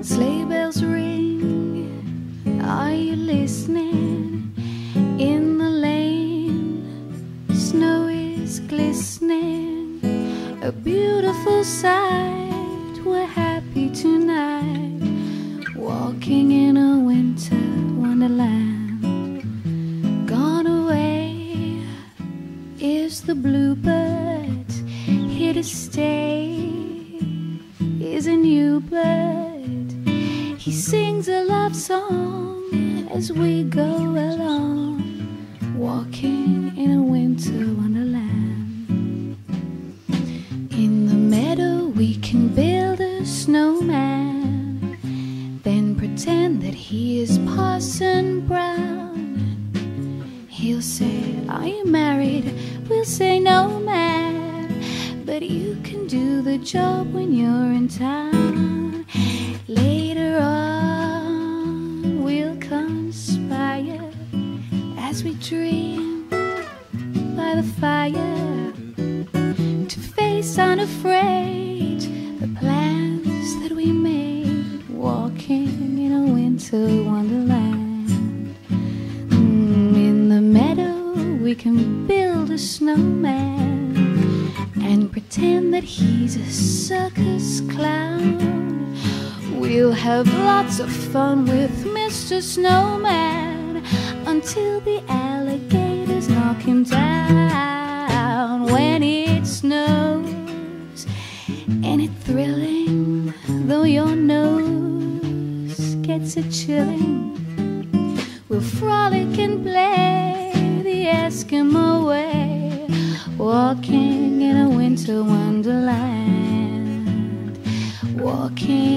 Sleigh bells ring, are you listening? In the lane, snow is glistening, a beautiful sight. We're happy tonight, walking in a winter wonderland. Gone away is the bluebird, here to stay is a new bird. He sings a love song as we go along, walking in a winter wonderland. In the meadow, we can build a snowman, then pretend that he is Parson Brown. He'll say, Are you married? We'll say, No, man. But you can do the job when you're in town. We dream by the fire to face unafraid the plans that we made, walking in a winter wonderland. Mm, In the meadow, we can build a snowman and pretend that he's a circus clown. We'll have lots of fun with Mr. Snowman until the alligators knock him down. When it snows and it's thrilling, though your nose gets a chilling, we'll frolic and play the Eskimo way, walking in a winter wonderland, walking